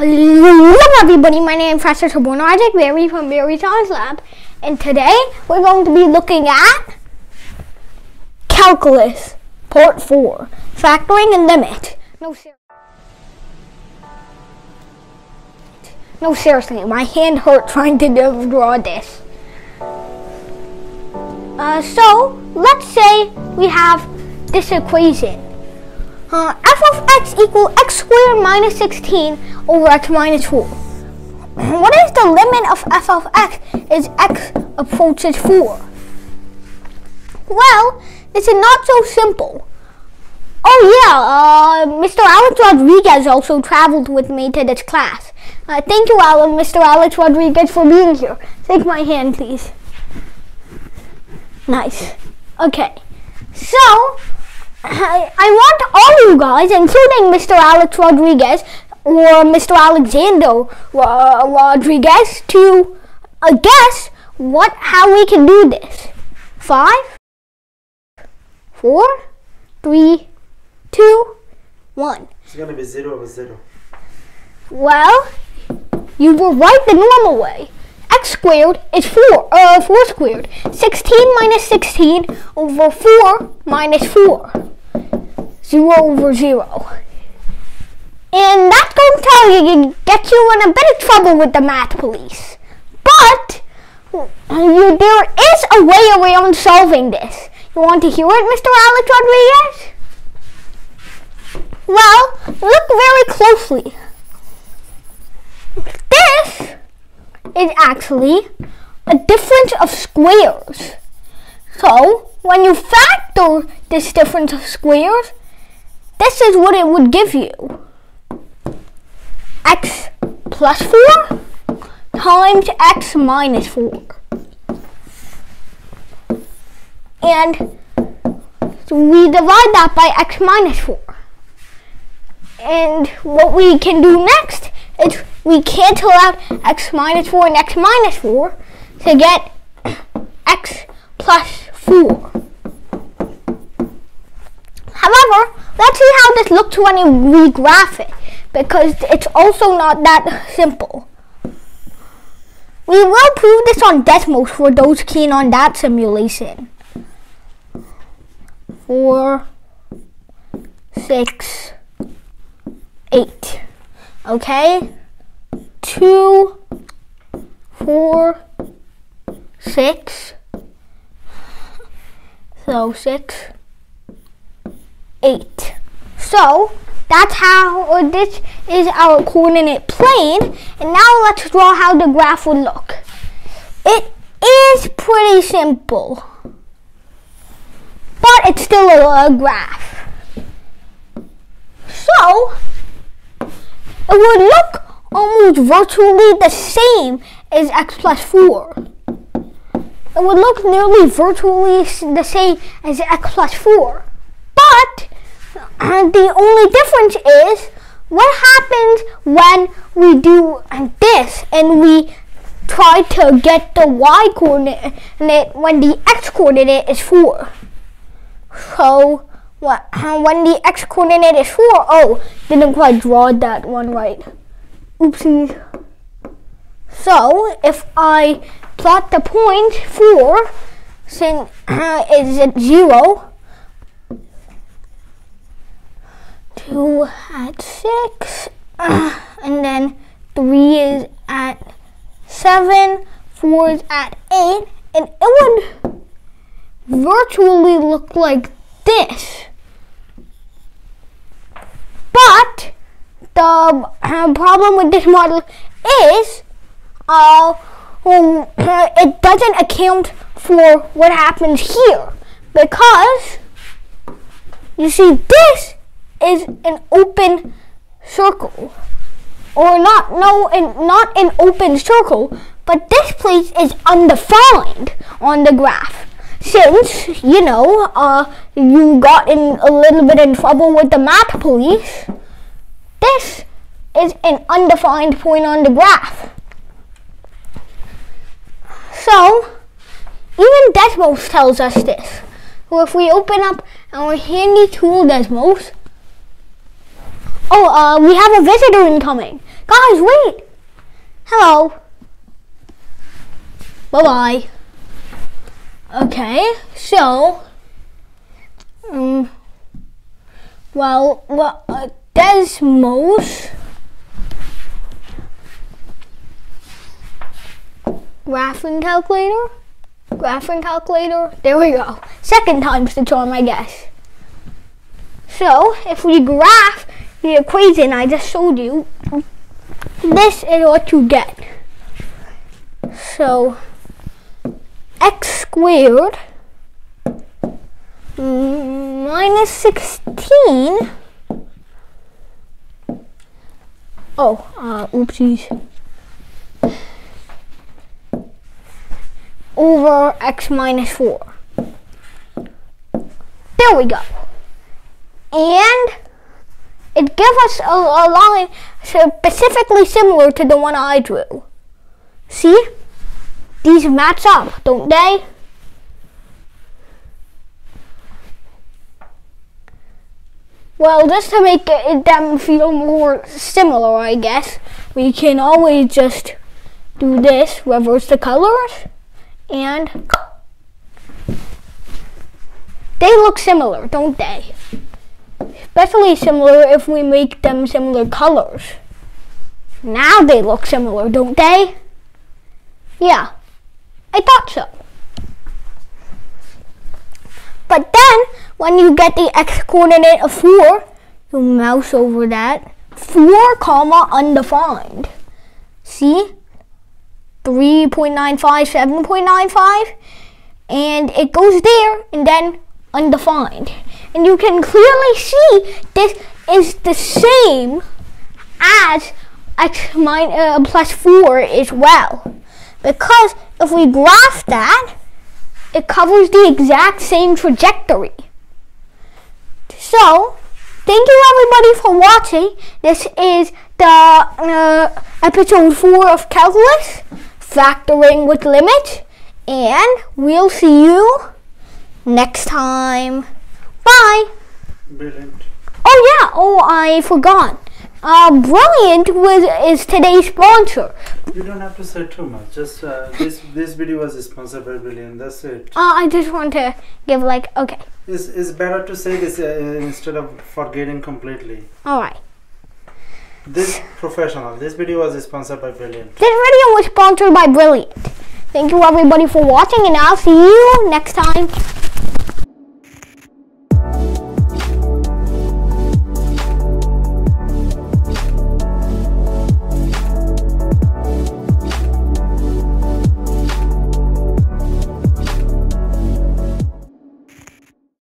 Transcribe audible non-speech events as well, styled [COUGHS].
Hello everybody, my name is Professor Soborno Isaac Bari from Bari Science Lab and today we're going to be looking at Calculus Part 4, Factoring and Limit. No, ser- no seriously, my hand hurt trying to draw this. Uh, so, let's say we have this equation. Uh, f of x equal x squared minus 16 over x minus 4. [CLEARS THROAT] What is the limit of f of x as x approaches 4? Well, this is not so simple. Oh yeah, uh, Mr. Alex Rodriguez also traveled with me to this class. Uh, thank you, Alan, Mr. Alex Rodriguez, for being here. Take my hand, please. Nice. Okay. So, I, I want all you guys, including Mr. Alex Rodriguez or Mr. Alexander uh, Rodriguez, to uh, guess what how we can do this. Five, four, three, two, one. It's gonna be zero over zero. Well, you were right the normal way. x squared is 4, uh, 4 squared. 16 minus 16 over 4 minus 4. 0 over 0. And that's going to tell you, get you in a bit of trouble with the math police. But, you, there is a way around solving this. You want to hear it, Mr. Alex Rodriguez? Well, look very closely. This is actually a difference of squares. So, when you factor this difference of squares, this is what it would give you. x plus 4 times x minus 4. And we divide that by x minus 4. And what we can do next is we cancel out x minus 4 and x minus 4 to get x plus 4. However, let's see how this looks when we graph it, because it's also not that simple. We will prove this on Desmos for those keen on that simulation. Four, six, eight. Okay? Two, four, six. So six, eight. So that's how this is our coordinate plane. And now let's draw how the graph would look. It is pretty simple, but it's still a, a graph. So it would look almost virtually the same as x plus 4. It would look nearly virtually the same as x plus 4. But uh, the only difference is what happens when we do this and we try to get the y coordinate when the x coordinate is 4. So what, when the x coordinate is 4, oh, didn't quite draw that one right. Oopsies. So, if I plot the point 4, since uh, is at 0, 2 at 6, uh, and then 3 is at 7, 4 is at 8, and it would virtually look like this. But the uh, problem with this model is uh, well, [COUGHS] it doesn't account for what happens here because you see this is an open circle. Or not no and not an open circle but this place is undefined on the graph. Since you know uh, you got in a little bit in trouble with the math police this is an undefined point on the graph. So even Desmos tells us this. So if we open up our handy tool Desmos oh uh, we have a visitor incoming Guys, wait. Hello. Bye bye. Okay, so, um, well, well, uh, Desmos graphing calculator, graphing calculator. There we go. Second time's the charm, I guess. So, if we graph the equation I just showed you, this is what you get. So, x squared minus 16. Oh, uh, oopsies. Over x minus 4. There we go. And it gives us a, a line specifically similar to the one I drew. See? These match up, don't they? Well, just to make it, them feel more similar, I guess, we can always just do this, reverse the colors, and they look similar, don't they? Especially similar if we make them similar colors. Now they look similar, don't they? Yeah, I thought so. But then, when you get the x coordinate of 4, you mouse over that. 4 comma undefined. See? 3.95, 7.95. And it goes there, and then undefined. And you can clearly see this is the same as x minus, uh, plus 4 as well. Because if we graph that, it covers the exact same trajectory. So, thank you everybody for watching. This is the uh, episode 4 of Calculus, Factoring with Limits, and we'll see you next time. Bye. Brilliant. Oh yeah, oh I forgot. Uh, Brilliant was is today's sponsor. You don't have to say too much. Just uh, this this video was sponsored by Brilliant. That's it. Uh, I just want to give like okay. It's, it's better to say this uh, instead of forgetting completely. All right. This professional. This video was sponsored by Brilliant. This video was sponsored by Brilliant. Thank you everybody for watching, and I'll see you next time.